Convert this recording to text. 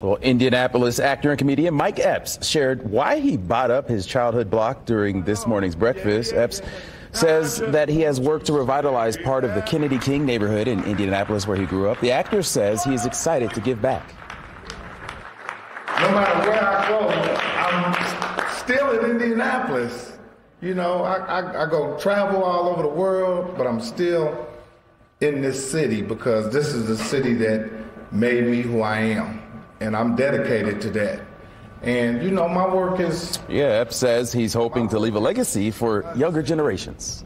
Well, Indianapolis actor and comedian Mike Epps shared why he bought up his childhood block during this morning's breakfast. Epps says that he has worked to revitalize part of the Kennedy King neighborhood in Indianapolis where he grew up. The actor says he is excited to give back. No matter where I go, I'm still in Indianapolis. You know, I, I, I go travel all over the world, but I'm still in this city because this is the city that made me who I am and I'm dedicated to that. And you know, my work is. Yeah, Epps says he's hoping to leave a legacy for younger generations.